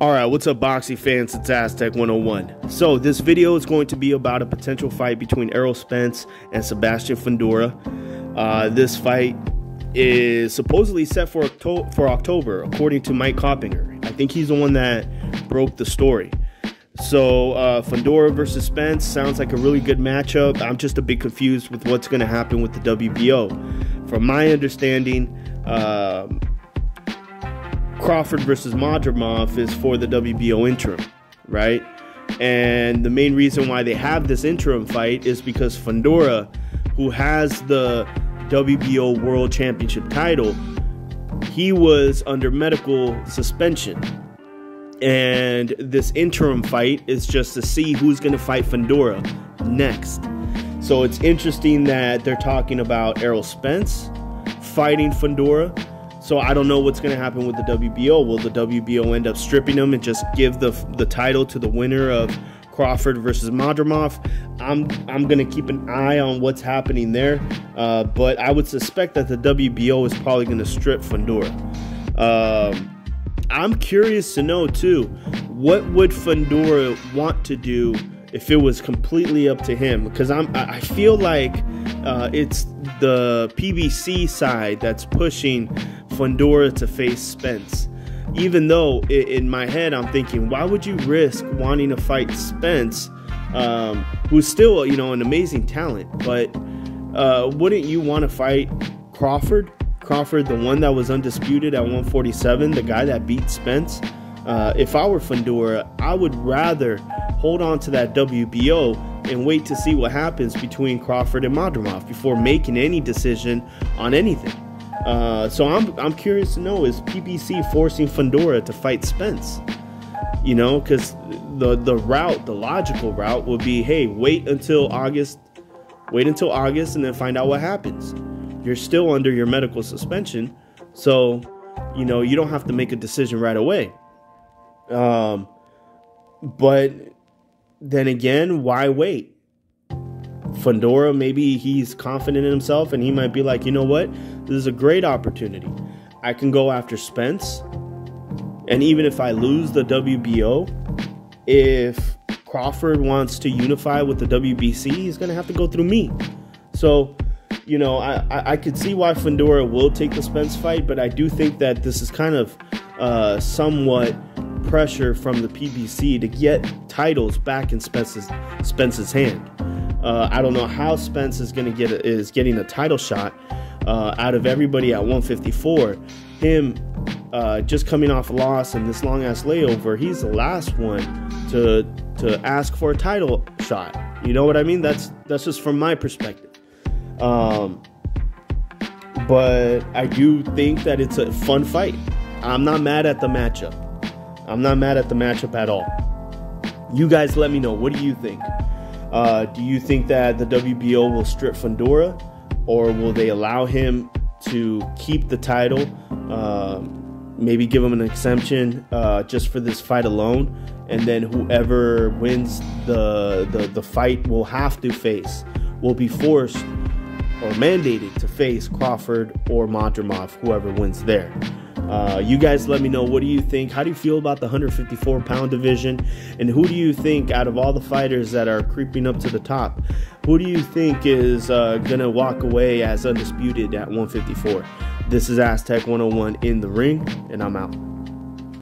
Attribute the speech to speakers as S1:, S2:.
S1: Alright, what's up Boxy fans? It's Aztech 101. So, this video is going to be about a potential fight between Errol Spence and Sebastian Fundora. Uh, this fight is supposedly set for, Octo- for October, according to Mike Coppinger. I think he's the one that broke the story. So, uh, Fundora versus Spence sounds like a really good matchup. I'm just a bit confused with what's going to happen with the WBO. From my understanding, um, Crawford versus Madrimov is for the WBO interim, right? And the main reason why they have this interim fight is because Fundora, who has the WBO World Championship title, he was under medical suspension. And this interim fight is just to see who's going to fight Fundora next. So it's interesting that they're talking about Errol Spence fighting Fundora so I don't know what's going to happen with the WBO. Will the WBO end up stripping them and just give the the title to the winner of Crawford versus Madrimov? I'm I'm going to keep an eye on what's happening there, uh, but I would suspect that the WBO is probably going to strip Fundora. Um, I'm curious to know too, what would Fundora want to do if it was completely up to him? Because I'm I feel like uh, it's the PBC side that's pushing Fundora to face Spence. Even though in my head I'm thinking, why would you risk wanting to fight Spence, um, who's still you know an amazing talent, but uh, wouldn't you want to fight Crawford? Crawford, the one that was undisputed at 147, the guy that beat Spence. Uh, if I were Fundora, I would rather hold on to that WBO and wait to see what happens between Crawford and Madrimov before making any decision on anything. Uh, so I'm I'm curious to know is PBC forcing Fundora to fight Spence? You know, because the the route, the logical route, would be, hey, wait until August, wait until August, and then find out what happens. You're still under your medical suspension, so you know you don't have to make a decision right away. Um, but then again, why wait? Fundora, maybe he's confident in himself and he might be like, you know what? This is a great opportunity. I can go after Spence. And even if I lose the WBO, if Crawford wants to unify with the WBC, he's going to have to go through me. So, you know, I, I, I, could see why Fundora will take the Spence fight, but I do think that this is kind of uh, somewhat pressure from the PBC to get titles back in Spence's, Spence's hand. Uh, I don't know how Spence is to get a, is getting a title shot uh, out of everybody at 154. Him uh, just coming off a loss and this long ass layover, he's the last one to to ask for a title shot. You know what I mean? That's that's just from my perspective. Um, but I do think that it's a fun fight. I'm not mad at the matchup. I'm not mad at the matchup at all. You guys let me know. What do you think? Uh, do you think that the WBO will strip Fundora, or will they allow him to keep the title? Uh, maybe give him an exemption uh, just for this fight alone, and then whoever wins the, the the fight will have to face, will be forced or mandated to face Crawford or Madrimov, whoever wins there. Uh, you guys let me know what do you think? How do you feel about the 154 pound division? And who do you think, out of all the fighters that are creeping up to the top, who do you think is uh, going to walk away as undisputed at 154? This is Aztech 101 in the ring, and I'm out.